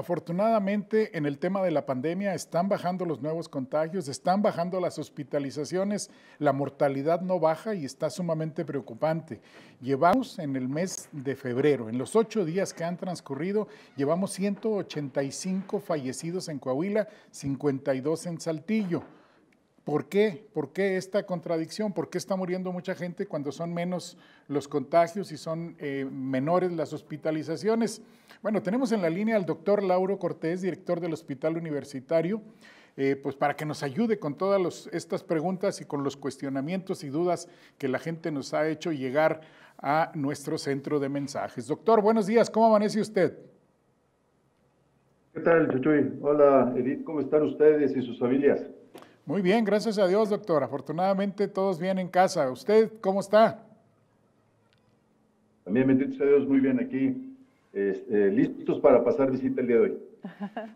Afortunadamente, en el tema de la pandemia están bajando los nuevos contagios, están bajando las hospitalizaciones, la mortalidad no baja y está sumamente preocupante. Llevamos en el mes de febrero, en los ocho días que han transcurrido, llevamos 185 fallecidos en Coahuila, 52 en Saltillo. ¿Por qué? ¿Por qué esta contradicción? ¿Por qué está muriendo mucha gente cuando son menos los contagios y son eh, menores las hospitalizaciones? Bueno, tenemos en la línea al doctor Lauro Cortés, director del Hospital Universitario, eh, pues para que nos ayude con todas estas preguntas y con los cuestionamientos y dudas que la gente nos ha hecho llegar a nuestro centro de mensajes. Doctor, buenos días, ¿cómo amanece usted? ¿Qué tal, Chuchuy? Hola, Edith, ¿cómo están ustedes y sus familias? Muy bien, gracias a Dios, doctor. Afortunadamente todos bien en casa. ¿Usted cómo está? También, bendito sea Dios, muy bien aquí. Este, listos para pasar visita el día de hoy.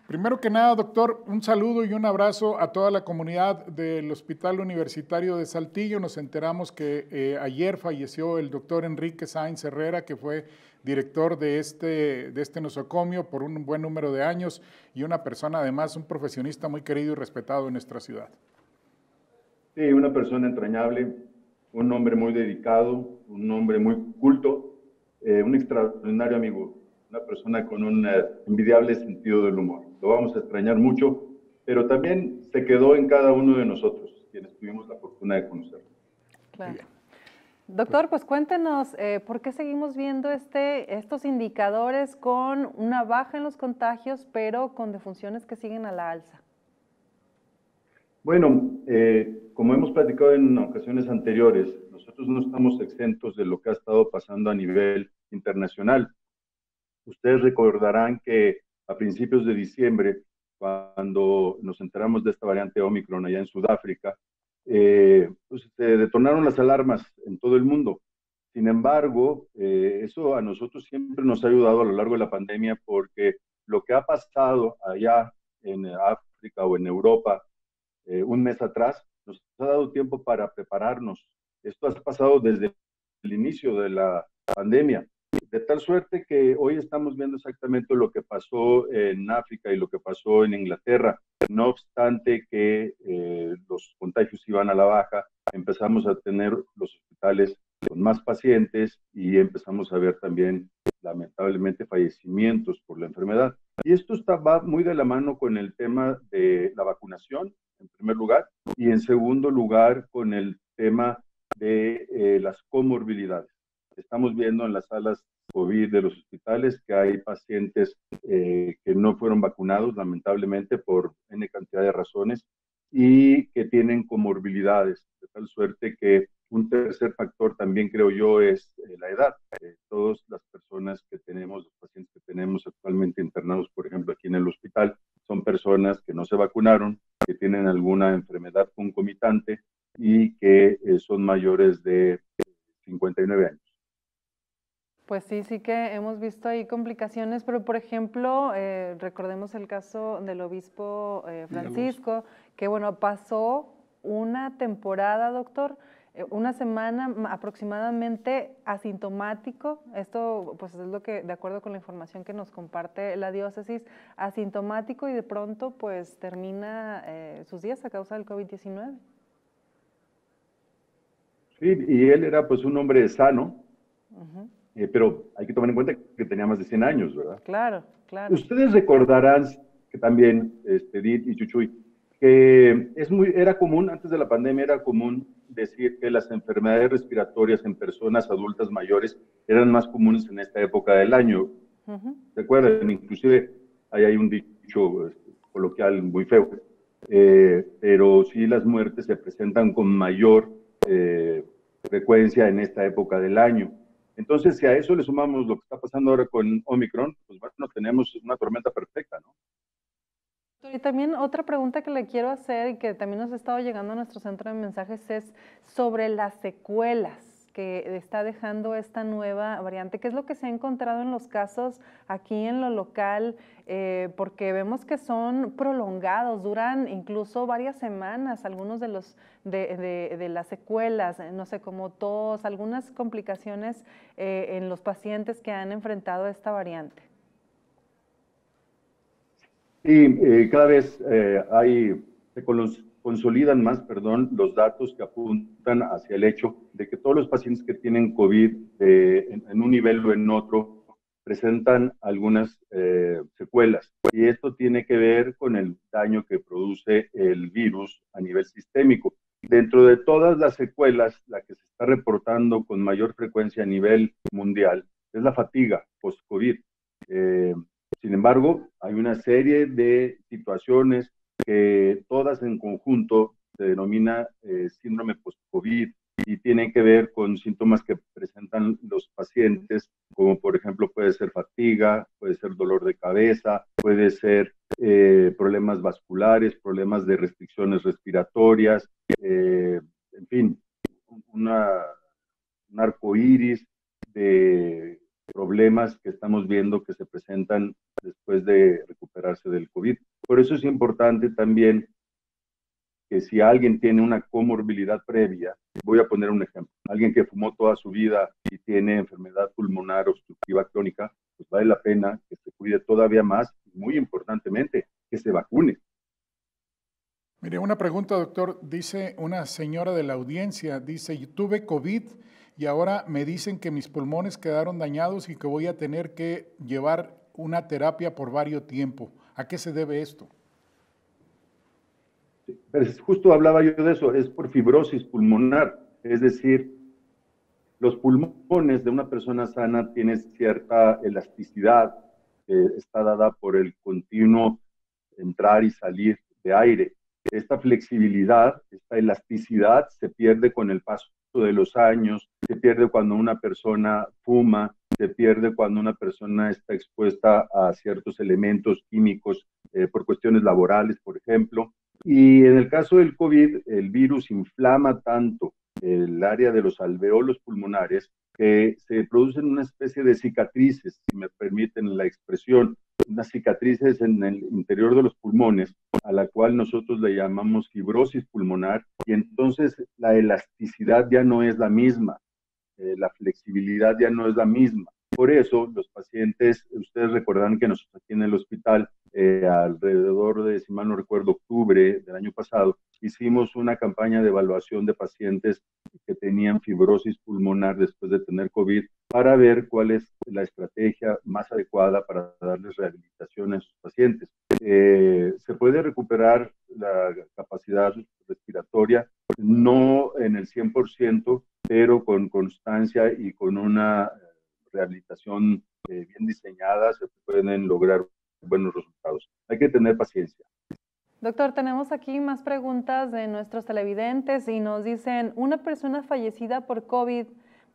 Primero que nada, doctor, un saludo y un abrazo a toda la comunidad del Hospital Universitario de Saltillo. Nos enteramos que eh, ayer falleció el doctor Enrique Sainz Herrera, que fue director de este, de este nosocomio por un buen número de años y una persona además, un profesionista muy querido y respetado en nuestra ciudad. Sí, una persona entrañable, un hombre muy dedicado, un hombre muy culto, eh, un extraordinario amigo, una persona con un eh, envidiable sentido del humor. Lo vamos a extrañar mucho, pero también se quedó en cada uno de nosotros, quienes tuvimos la fortuna de conocerlo. Claro. Doctor, pues cuéntenos, eh, ¿por qué seguimos viendo este, estos indicadores con una baja en los contagios, pero con defunciones que siguen a la alza? Bueno, eh, como hemos platicado en ocasiones anteriores, nosotros no estamos exentos de lo que ha estado pasando a nivel internacional. Ustedes recordarán que a principios de diciembre, cuando nos enteramos de esta variante Omicron allá en Sudáfrica, eh, pues se detonaron las alarmas en todo el mundo. Sin embargo, eh, eso a nosotros siempre nos ha ayudado a lo largo de la pandemia porque lo que ha pasado allá en África o en Europa eh, un mes atrás nos ha dado tiempo para prepararnos. Esto ha pasado desde el inicio de la pandemia. De tal suerte que hoy estamos viendo exactamente lo que pasó en África y lo que pasó en Inglaterra. No obstante que eh, los contagios iban a la baja, empezamos a tener los hospitales con más pacientes y empezamos a ver también lamentablemente fallecimientos por la enfermedad. Y esto está, va muy de la mano con el tema de la vacunación, en primer lugar, y en segundo lugar con el tema de eh, las comorbilidades. Estamos viendo en las salas COVID de los hospitales que hay pacientes eh, que no fueron vacunados, lamentablemente, por N cantidad de razones y que tienen comorbilidades, de tal suerte que un tercer factor también creo yo es eh, la edad. Eh, todas las personas que tenemos, los pacientes que tenemos actualmente internados, por ejemplo, aquí en el hospital, son personas que no se vacunaron, que tienen alguna enfermedad concomitante y que son mayores de 59 años. Pues sí, sí que hemos visto ahí complicaciones, pero por ejemplo, eh, recordemos el caso del obispo eh, Francisco, que bueno, pasó una temporada, doctor, eh, una semana aproximadamente asintomático, esto pues es lo que, de acuerdo con la información que nos comparte la diócesis, asintomático y de pronto pues termina sus días a causa del COVID-19. Sí, y él era pues un hombre sano, eh, pero hay que tomar en cuenta que tenía más de 100 años, ¿verdad? Claro, claro. Ustedes recordarán que también, este, Edith y Chuchuy, que es muy, era común, antes de la pandemia era común decir que las enfermedades respiratorias en personas adultas mayores eran más comunes en esta época del año. ¿Recuerdan? Inclusive ahí hay un dicho este, coloquial muy feo, eh, pero sí las muertes se presentan con mayor eh, frecuencia en esta época del año. Entonces, si a eso le sumamos lo que está pasando ahora con Omicron, pues bueno, tenemos una tormenta perfecta, ¿no? Y también otra pregunta que le quiero hacer y que también nos ha estado llegando a nuestro centro de mensajes es sobre las secuelas que está dejando esta nueva variante? ¿Qué es lo que se ha encontrado en los casos aquí en lo local? Eh, porque vemos que son prolongados, duran incluso varias semanas, algunos de, los, de, las secuelas, no sé, como tos, algunas complicaciones eh, en los pacientes que han enfrentado esta variante. Y cada vez hay, se consolidan más, perdón, los datos que apuntan hacia el hecho de que todos los pacientes que tienen COVID en, en, un nivel o en otro presentan algunas eh, secuelas. Y esto tiene que ver con el daño que produce el virus a nivel sistémico. Dentro de todas las secuelas, la que se está reportando con mayor frecuencia a nivel mundial es la fatiga post-COVID. Eh, sin embargo, hay una serie de situaciones que todas en conjunto se denomina eh, síndrome post-COVID y tienen que ver con síntomas que presentan los pacientes, como por ejemplo puede ser fatiga, puede ser dolor de cabeza, puede ser eh, problemas vasculares, problemas de restricciones respiratorias, eh, en fin, una, un arco iris de problemas que estamos viendo que se presentan después de recuperarse del COVID. Por eso es importante también que si alguien tiene una comorbilidad previa, voy a poner un ejemplo, alguien que fumó toda su vida y tiene enfermedad pulmonar obstructiva crónica, pues vale la pena que se cuide todavía más y muy importantemente, que se vacune. Mire, una pregunta, doctor. Dice una señora de la audiencia, dice, yo tuve COVID y ahora me dicen que mis pulmones quedaron dañados y que voy a tener que llevar una terapia por varios tiempo. ¿A qué se debe esto? justo hablaba yo de eso, es por fibrosis pulmonar, es decir, los pulmones de una persona sana tienen cierta elasticidad que está dada por el continuo entrar y salir de aire. Esta flexibilidad, esta elasticidad se pierde con el paso de los años, se pierde cuando una persona fuma, se pierde cuando una persona está expuesta a ciertos elementos químicos eh, por cuestiones laborales, por ejemplo. Y en el caso del COVID, el virus inflama tanto el área de los alveolos pulmonares que se producen una especie de cicatrices, si me permiten la expresión, unas cicatrices en el interior de los pulmones, a la cual nosotros le llamamos fibrosis pulmonar, y entonces la elasticidad ya no es la misma, eh, la flexibilidad ya no es la misma. Por eso los pacientes, ustedes recordarán que nosotros aquí en el hospital, eh, alrededor de, si mal no recuerdo, octubre del año pasado, hicimos una campaña de evaluación de pacientes que tenían fibrosis pulmonar después de tener COVID para ver cuál es la estrategia más adecuada para darles rehabilitación a esos pacientes. Eh, se puede recuperar la capacidad respiratoria, no en el 100%, pero con constancia y con una rehabilitación eh, bien diseñada se pueden lograr buenos resultados. Hay que tener paciencia. Doctor, tenemos aquí más preguntas de nuestros televidentes y nos dicen, ¿una persona fallecida por COVID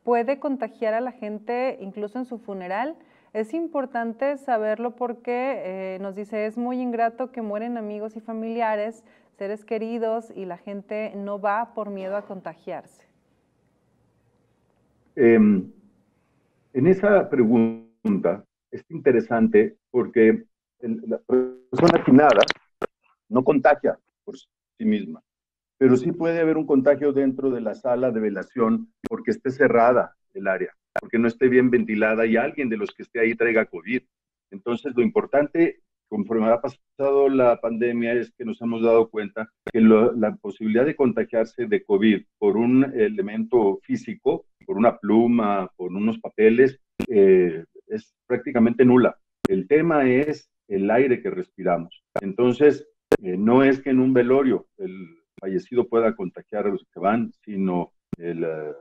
puede contagiar a la gente incluso en su funeral? Es importante saberlo porque eh, nos dice, es muy ingrato que mueren amigos y familiares, seres queridos y la gente no va por miedo a contagiarse. Eh, en esa pregunta es interesante porque la persona afinada no contagia por sí misma, pero sí puede haber un contagio dentro de la sala de velación porque esté cerrada el área, porque no esté bien ventilada y alguien de los que esté ahí traiga COVID. Entonces, lo importante, conforme ha pasado la pandemia, es que nos hemos dado cuenta que la posibilidad de contagiarse de COVID por un elemento físico por una pluma, por unos papeles, eh, es prácticamente nula. El tema es el aire que respiramos. Entonces, eh, no es que en un velorio el fallecido pueda contagiar a los que van, sino eh, la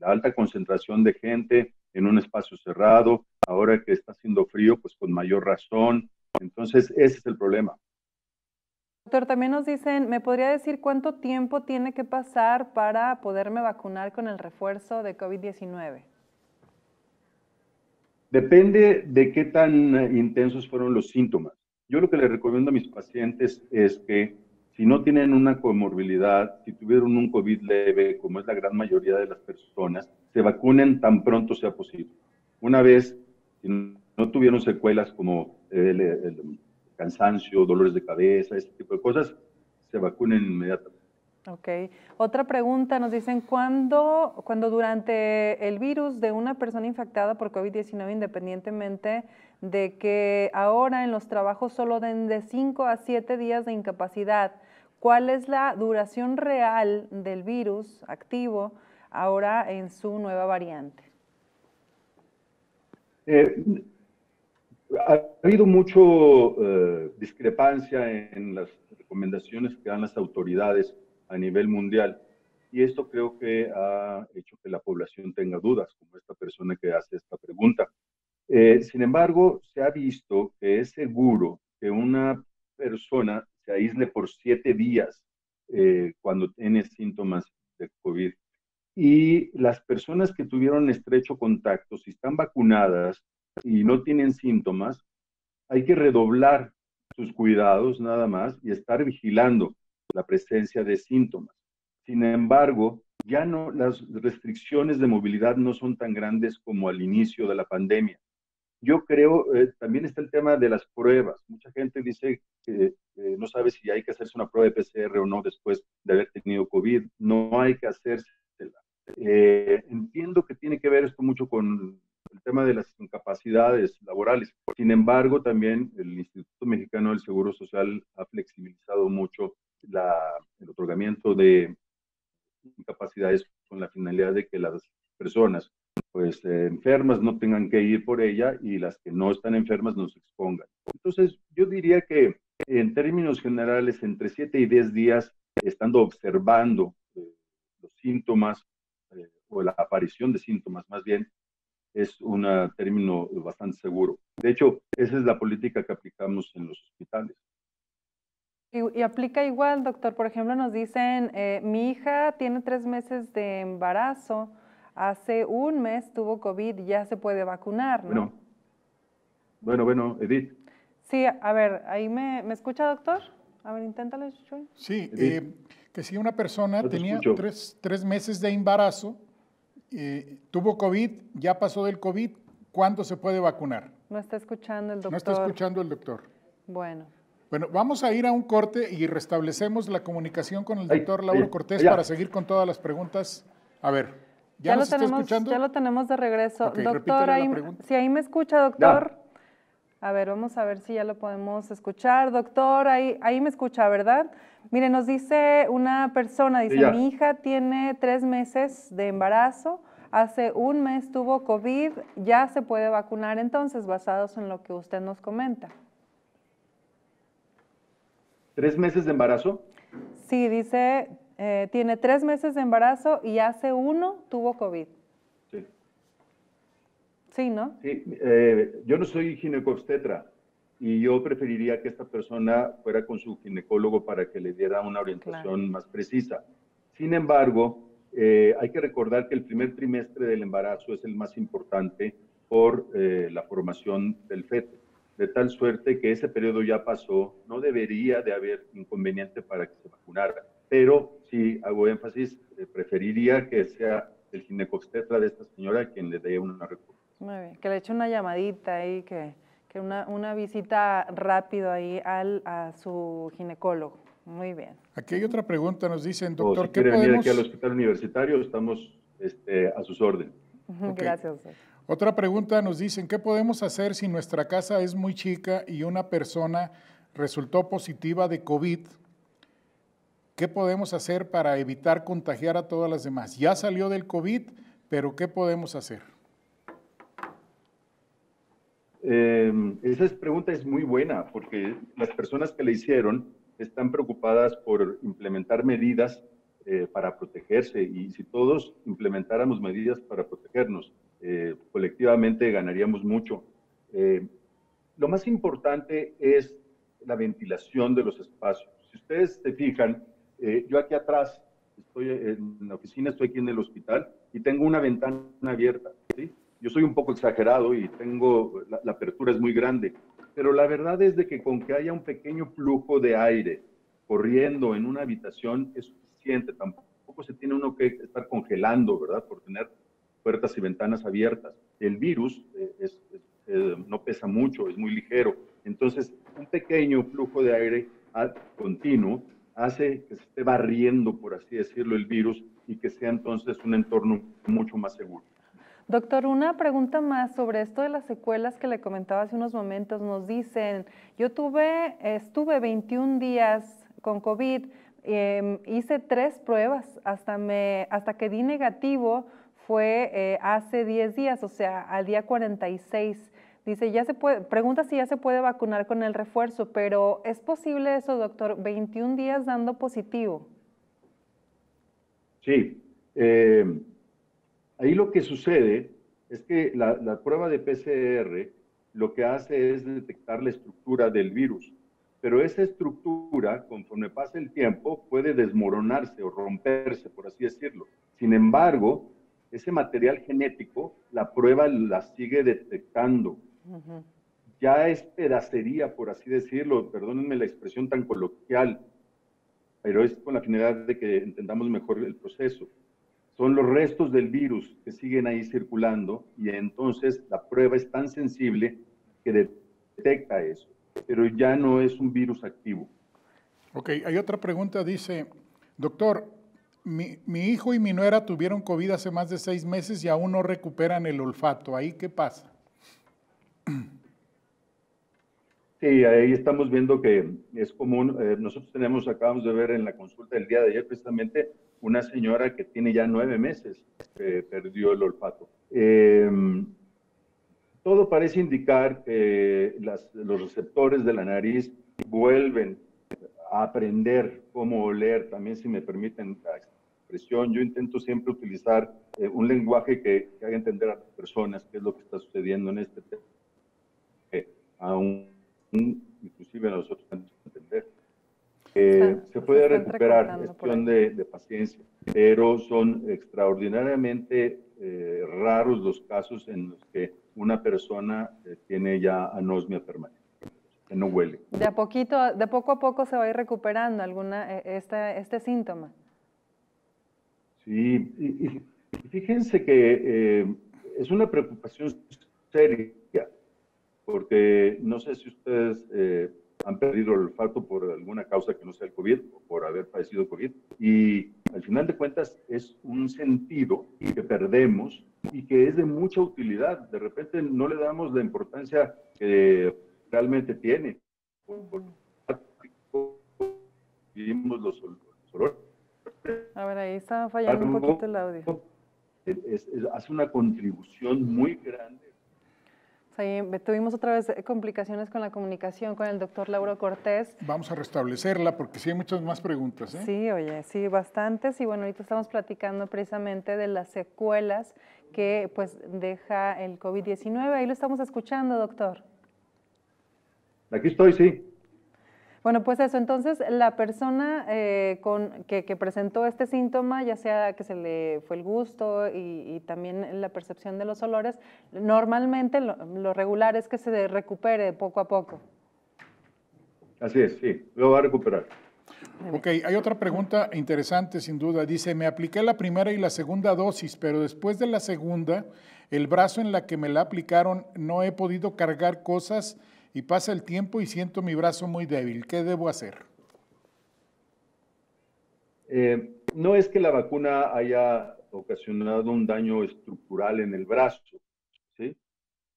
alta concentración de gente en un espacio cerrado, ahora que está haciendo frío, pues con mayor razón. Entonces, ese es el problema. Doctor, también nos dicen, ¿me podría decir cuánto tiempo tiene que pasar para poderme vacunar con el refuerzo de COVID-19? Depende de qué tan eh, intensos fueron los síntomas. Yo lo que le recomiendo a mis pacientes es que si no tienen una comorbilidad, si tuvieron un COVID leve, como es la gran mayoría de las personas, se vacunen tan pronto sea posible. Una vez, si no tuvieron secuelas como el, el cansancio, dolores de cabeza, este tipo de cosas, se vacunen inmediatamente. Ok. Otra pregunta, nos dicen, ¿cuándo, cuando durante el virus de una persona infectada por COVID-19, independientemente de que ahora en los trabajos solo den de 5 a 7 días de incapacidad, ¿cuál es la duración real del virus activo ahora en su nueva variante? Eh, ha habido mucho eh, discrepancia en las recomendaciones que dan las autoridades a nivel mundial y esto creo que ha hecho que la población tenga dudas, como esta persona que hace esta pregunta. Eh, sin embargo, se ha visto que es seguro que una persona se aísle por siete días eh, cuando tiene síntomas de COVID. Y las personas que tuvieron estrecho contacto, si están vacunadas y no tienen síntomas, hay que redoblar sus cuidados nada más y estar vigilando la presencia de síntomas. Sin embargo, ya no las restricciones de movilidad no son tan grandes como al inicio de la pandemia. Yo creo, eh, también está el tema de las pruebas. Mucha gente dice que no sabe si hay que hacerse una prueba de PCR o no después de haber tenido COVID. No hay que hacérsela. Eh, entiendo que tiene que ver esto mucho con el tema de las incapacidades laborales. Sin embargo, también el Instituto Mexicano del Seguro Social ha flexibilizado mucho la, el otorgamiento de incapacidades con la finalidad de que las personas pues eh, enfermas no tengan que ir por ella y las que no están enfermas no se expongan. Entonces, yo diría que en términos generales, entre 7 y 10 días, estando observando eh, los síntomas eh, o la aparición de síntomas más bien, es un término bastante seguro. De hecho, esa es la política que aplicamos en los hospitales. Y, aplica igual, doctor. Por ejemplo, nos dicen, mi hija tiene tres meses de embarazo, hace un mes tuvo COVID, ya se puede vacunar, ¿no? Bueno, bueno, bueno Edith. Sí, a ver, ¿ahí me, me escucha, doctor? A ver, inténtale, Chuy. Sí, eh, que si una persona tenía tres, tres, meses de embarazo, eh, tuvo COVID, ya pasó del COVID, ¿cuándo se puede vacunar? No está escuchando el doctor. No está escuchando el doctor. Bueno. Bueno, vamos a ir a un corte y restablecemos la comunicación con el doctor Lauro Cortés para seguir con todas las preguntas. A ver. ¿Ya, lo tenemos, Ya lo tenemos de regreso. doctor, si ahí me escucha, doctor. A ver, vamos a ver si ya lo podemos escuchar. Doctor, ahí, ahí me escucha, ¿verdad? Mire, nos dice una persona, dice, mi hija tiene tres meses de embarazo, hace un mes tuvo COVID, ya se puede vacunar entonces, basados en lo que usted nos comenta. ¿Tres meses de embarazo? Sí, dice, eh, tiene tres meses de embarazo y hace uno tuvo COVID. Sí. Sí, ¿no? Sí, eh, yo no soy ginecobstetra y yo preferiría que esta persona fuera con su ginecólogo para que le diera una orientación más precisa. Sin embargo, eh, hay que recordar que el primer trimestre del embarazo es el más importante por la formación del feto, de tal suerte que ese periodo ya pasó, no debería de haber inconveniente para que se vacunara pero sí hago énfasis, eh, preferiría que sea el ginecobstetra de esta señora quien le dé una respuesta. Muy bien, que le eche una llamadita ahí, que, que una, una, visita rápido ahí al, a su ginecólogo. Muy bien. Aquí hay otra pregunta, nos dicen, doctor, si ¿qué podemos...? venir aquí al hospital universitario, estamos este, a sus órdenes. Gracias. Otra pregunta nos dicen, ¿qué podemos hacer si nuestra casa es muy chica y una persona resultó positiva de COVID ¿Qué podemos hacer para evitar contagiar a todas las demás? Ya salió del COVID, pero ¿qué podemos hacer? Em, esa pregunta es muy buena porque las personas que le hicieron están preocupadas por implementar medidas eh, para protegerse y si todos implementáramos medidas para protegernos, eh, colectivamente ganaríamos mucho. Eh, lo más importante es la ventilación de los espacios. Si ustedes se fijan, eh, yo aquí atrás, estoy en la oficina, estoy aquí en el hospital y tengo una ventana abierta. Yo soy un poco exagerado y tengo, la, apertura es muy grande, pero la verdad es de que con que haya un pequeño flujo de aire corriendo en una habitación es suficiente. Tampoco se tiene uno que estar congelando, ¿verdad? Por tener puertas y ventanas abiertas. El virus eh, eh, no pesa mucho, es muy ligero. Entonces, un pequeño flujo de aire continuo hace que se esté barriendo, por así decirlo, el virus y que sea entonces un entorno mucho más seguro. Doctor, una pregunta más sobre esto de las secuelas que le comentaba hace unos momentos. Nos dicen, yo tuve, estuve 21 días con COVID, em, hice tres pruebas, hasta, me, hasta que di negativo fue eh, hace 10 días, o sea, al día 46. Dice, ya se puede, pregunta si ya se puede vacunar con el refuerzo, pero ¿es posible eso, doctor? 21 días dando positivo. Sí. Eh, Ahí lo que sucede es que la, prueba de PCR lo que hace es detectar la estructura del virus, pero esa estructura, conforme pasa el tiempo, puede desmoronarse o romperse, por así decirlo. Sin embargo, ese material genético, la prueba la sigue detectando. Ya es pedacería, por así decirlo, perdónenme la expresión tan coloquial, pero es con la finalidad de que entendamos mejor el proceso son los restos del virus que siguen ahí circulando y entonces la prueba es tan sensible que detecta eso, pero ya no es un virus activo. Ok, hay otra pregunta, dice, doctor, mi, hijo y mi nuera tuvieron COVID hace más de seis meses y aún no recuperan el olfato, ¿ahí qué pasa? Sí, ahí estamos viendo que es común, eh, nosotros tenemos, acabamos de ver en la consulta del día de ayer precisamente una señora que tiene ya nueve meses que perdió el olfato. Em, todo parece indicar que los receptores de la nariz vuelven a aprender cómo oler, también si me permiten la expresión. Yo intento siempre utilizar eh, un lenguaje que, haga entender a las personas qué es lo que está sucediendo en este tema. Aún, inclusive nosotros tenemos que entender se puede recuperar, cuestión de, paciencia, pero son extraordinariamente eh, raros los casos en los que una persona eh, tiene ya anosmia permanente, que no huele. De a poquito, de poco a poco se va a ir recuperando alguna, eh, este, este síntoma. Sí, y, fíjense que es una preocupación seria, porque no sé si ustedes han perdido el olfato por alguna causa que no sea el COVID o por haber padecido COVID. Y al final de cuentas es un sentido que perdemos y que es de mucha utilidad. De repente no le damos la importancia que realmente tiene. Vivimos los olores. A ver, ahí está fallando un poquito el audio. hace una contribución muy grande tuvimos otra vez eh, complicaciones con la comunicación con el doctor Lauro Cortés. Vamos a restablecerla porque sí hay muchas más preguntas. ¿eh? Sí, oye, sí, bastantes. Y bueno, ahorita estamos platicando precisamente de las secuelas que pues deja el COVID-19. Ahí lo estamos escuchando, doctor. Aquí estoy, sí. Bueno, pues eso, entonces la persona eh, con, que, presentó este síntoma, ya sea que se le fue el gusto y, también la percepción de los olores, normalmente lo, regular es que se recupere poco a poco. Así es, sí, lo va a recuperar. Ok, hay otra pregunta interesante sin duda. Dice, me apliqué la primera y la segunda dosis, pero después de la segunda, el brazo en la que me la aplicaron no he podido cargar cosas y pasa el tiempo y siento mi brazo muy débil. ¿Qué debo hacer? Eh, no es que la vacuna haya ocasionado un daño estructural en el brazo, ¿sí?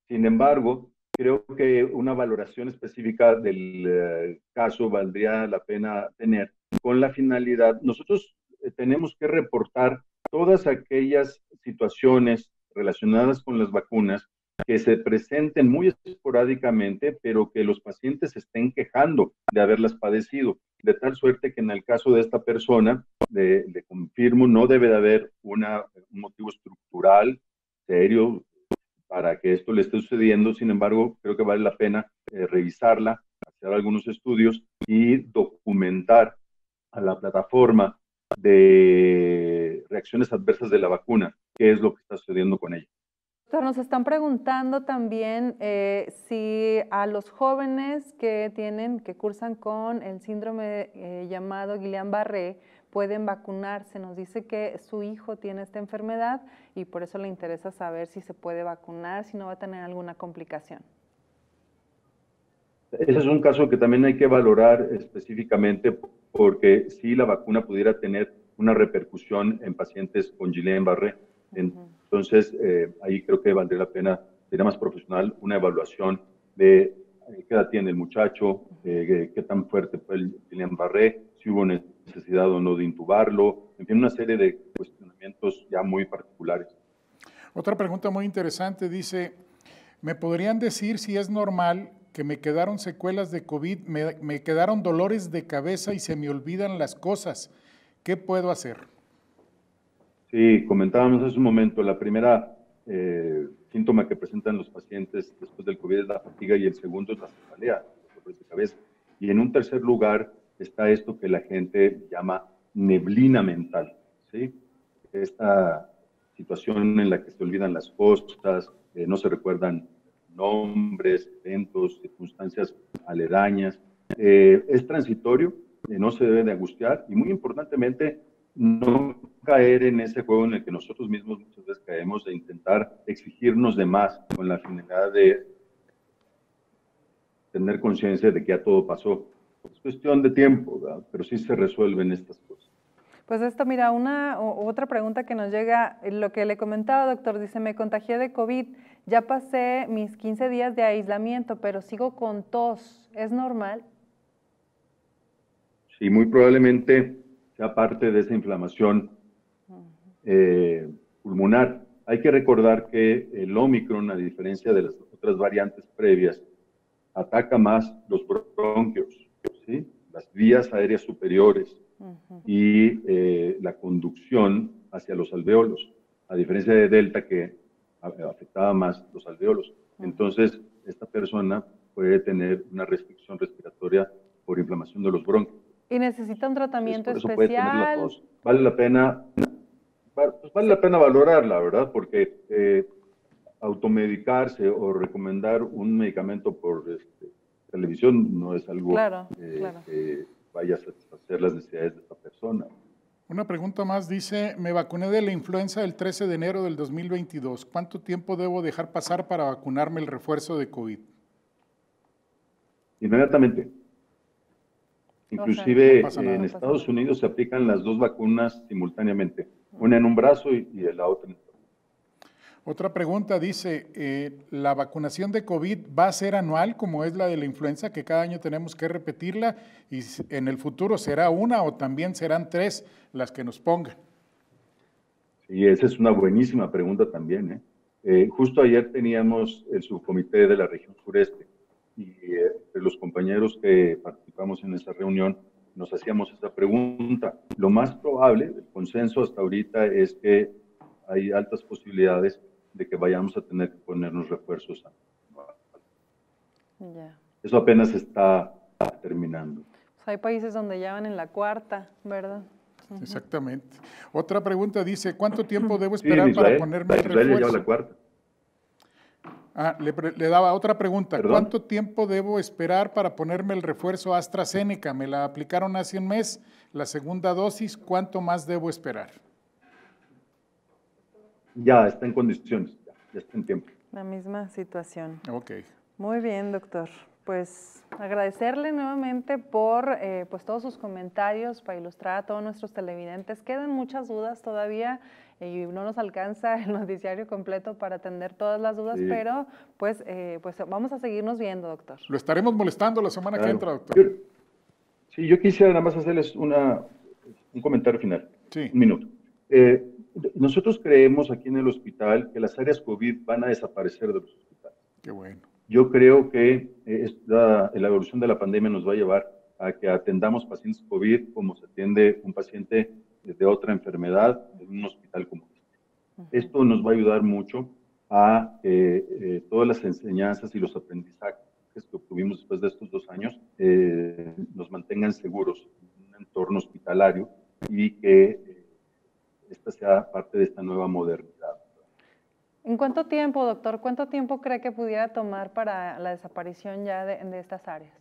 Sin embargo, creo que una valoración específica del eh, caso valdría la pena tener con la finalidad, nosotros eh, tenemos que reportar todas aquellas situaciones relacionadas con las vacunas que se presenten muy esporádicamente, pero que los pacientes estén quejando de haberlas padecido, de tal suerte que en el caso de esta persona, le, confirmo, no debe de haber una, un motivo estructural serio para que esto le esté sucediendo, sin embargo, creo que vale la pena eh, revisarla, hacer algunos estudios y documentar a la plataforma de reacciones adversas de la vacuna, qué es lo que está sucediendo con ella. Nos están preguntando también eh, si a los jóvenes que tienen, que cursan con el síndrome eh, llamado Guillain-Barré, pueden vacunarse. Nos dice que su hijo tiene esta enfermedad y por eso le interesa saber si se puede vacunar, si no va a tener alguna complicación. Ese es un caso que también hay que valorar específicamente porque si la vacuna pudiera tener una repercusión en pacientes con Guillain-Barré. Entonces, eh, ahí creo que valdría la pena, sería más profesional, una evaluación de eh, qué edad tiene el muchacho, eh, qué tan fuerte fue el Guillain-Barré, si hubo necesidad o no de intubarlo, en fin, una serie de cuestionamientos ya muy particulares. Otra pregunta muy interesante dice, ¿me podrían decir si es normal que me quedaron secuelas de COVID, me, me quedaron dolores de cabeza y se me olvidan las cosas? ¿Qué puedo hacer? Sí, comentábamos hace un momento, la primera eh, síntoma que presentan los pacientes después del COVID es la fatiga y el segundo es la cefalea, de cabeza. Y en un tercer lugar está esto que la gente llama neblina mental, ¿sí? Esta situación en la que se olvidan las cosas, eh, no se recuerdan nombres, eventos, circunstancias aledañas. Eh, es transitorio, no se debe de angustiar y muy importantemente no caer en ese juego en el que nosotros mismos muchas veces caemos de intentar exigirnos de más con la finalidad de tener conciencia de que ya todo pasó. Es cuestión de tiempo, pero sí se resuelven estas cosas. Pues esto, mira, una otra pregunta que nos llega, lo que le comentaba, doctor, dice, me contagié de COVID, ya pasé mis 15 días de aislamiento, pero sigo con tos, ¿es normal? y muy probablemente sea parte de esa inflamación eh, pulmonar. Hay que recordar que el Omicron, a diferencia de las otras variantes previas, ataca más los bronquios, ¿sí? las vías aéreas superiores y eh, la conducción hacia los alveolos, a diferencia de Delta que afectaba más los alveolos. Entonces, esta persona puede tener una restricción respiratoria por inflamación de los bronquios. ¿Y necesita un tratamiento especial? Vale la pena, pues vale la pena valorarla, ¿verdad? Porque eh, automedicarse o recomendar un medicamento por este, televisión no es algo eh, que vaya a satisfacer las necesidades de esta persona. Una pregunta más dice, me vacuné de la influenza el 13 de enero del 2022. ¿Cuánto tiempo debo dejar pasar para vacunarme el refuerzo de COVID? Inmediatamente. Inclusive en Estados Unidos se aplican las dos vacunas simultáneamente, una en un brazo y, la otra en el otra pregunta dice, eh, ¿la vacunación de COVID va a ser anual como es la de la influenza, que cada año tenemos que repetirla y en el futuro será una o también serán tres las que nos pongan? Sí, esa es una buenísima pregunta también. ¿eh? Eh, justo ayer teníamos el subcomité de la región sureste y eh, los compañeros que participamos en esa reunión nos hacíamos esa pregunta. Lo más probable, el consenso hasta ahorita es que hay altas posibilidades de que vayamos a tener que ponernos refuerzos. Eso apenas está terminando. hay países donde ya van en la cuarta, ¿verdad? Exactamente. Otra pregunta dice, ¿cuánto tiempo debo esperar para ponerme el refuerzo? la cuarta. Ah, le, daba otra pregunta. ¿Cuánto tiempo debo esperar para ponerme el refuerzo AstraZeneca? Me la aplicaron hace un mes, la segunda dosis. ¿Cuánto más debo esperar? Ya está en condiciones, ya, está en tiempo. La misma situación. Ok. Muy bien, doctor. Pues agradecerle nuevamente por eh, pues todos sus comentarios para ilustrar a todos nuestros televidentes. Quedan muchas dudas todavía y no nos alcanza el noticiario completo para atender todas las dudas, pero pues, eh, pues vamos a seguirnos viendo, doctor. Lo estaremos molestando la semana que entra, doctor. sí, yo quisiera nada más hacerles una, un comentario final. Sí. Un minuto. Eh, nosotros creemos aquí en el hospital que las áreas COVID van a desaparecer de los hospitales. Qué bueno. Yo creo que eh, la evolución de la pandemia nos va a llevar a que atendamos pacientes COVID como se atiende un paciente de otra enfermedad en un hospital como este. Esto nos va a ayudar mucho a eh, eh, todas las enseñanzas y los aprendizajes que obtuvimos después de estos dos años eh, nos mantengan seguros en un entorno hospitalario y que esta sea parte de esta nueva modernidad. ¿En cuánto tiempo, doctor, cuánto tiempo cree que pudiera tomar para la desaparición ya de, de estas áreas?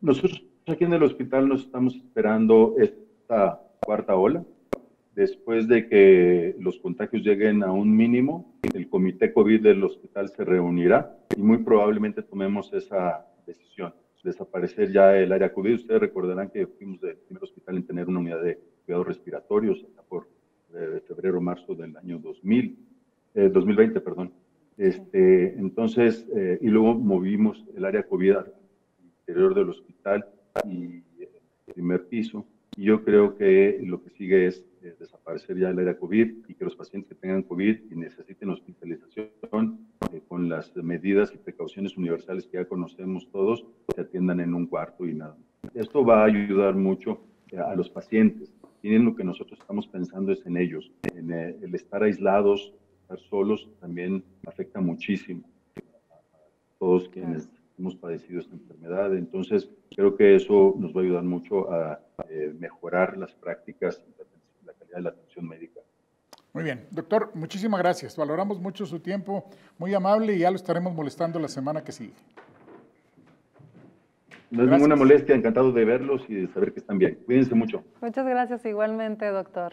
nosotros aquí en el hospital nos estamos esperando esta cuarta ola. Después de que los contagios lleguen a un mínimo, el comité COVID del hospital se reunirá y muy probablemente tomemos esa decisión. desaparecer ya el área COVID. Ustedes recordarán que fuimos el primer hospital en tener una unidad de cuidados respiratorios por eh, febrero, marzo del año 2000, 2020, eh, perdón. Este, entonces, eh, y luego movimos el área COVID al interior del hospital y el primer piso. Y yo creo que lo que sigue es desaparecer ya el área COVID y que los pacientes que tengan COVID y necesiten hospitalización eh, con las medidas y precauciones universales que ya conocemos todos, se atiendan en un cuarto y nada. Esto va a ayudar mucho eh, a los pacientes. Y lo que nosotros estamos pensando es en ellos. En eh, el estar aislados, estar solos, también afecta muchísimo a todos quienes hemos padecido esta enfermedad. Entonces, creo que eso nos va a ayudar mucho a mejorar las prácticas la calidad de la atención médica. Muy bien, doctor, muchísimas gracias. Valoramos mucho su tiempo, muy amable y ya lo estaremos molestando la semana que sigue. No es ninguna molestia, encantado de verlos y de saber que están bien. Cuídense mucho. Muchas gracias igualmente, doctor.